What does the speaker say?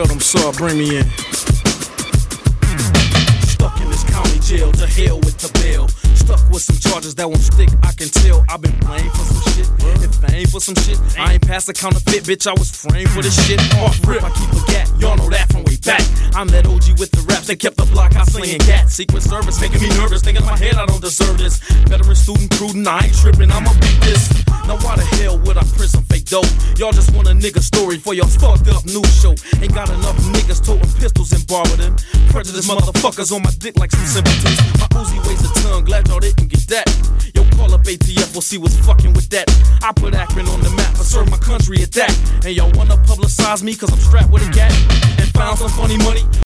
What's up? Bring me in. Stuck in this county jail, to hell with the bill. Stuck with some charges that won't stick, I can tell. I've been blamed for some shit. If fame for some shit, I ain't past the counterfeit, bitch. I was framed for this shit. Off rip, I keep a gat. Y'all know that from way back. I'm that OG with the raps. They kept the block out slinging gat. Secret Service making me nervous, thinking in my head I don't deserve this. Veteran student prudent, I ain't tripping. I'ma beat this. Now why the hell dope? Y'all just want a nigga story for your fucked up news show. Ain't got enough niggas toting pistols and borrow them. Prejudice motherfuckers on my dick like some sympathies. My Uzi weighs a ton, glad y'all didn't get that. Yo, call up ATF, we'll see what's fucking with that. I put Akron on the map, I serve my country at that. And y'all wanna publicize me cause I'm strapped with a gat? And found some funny money?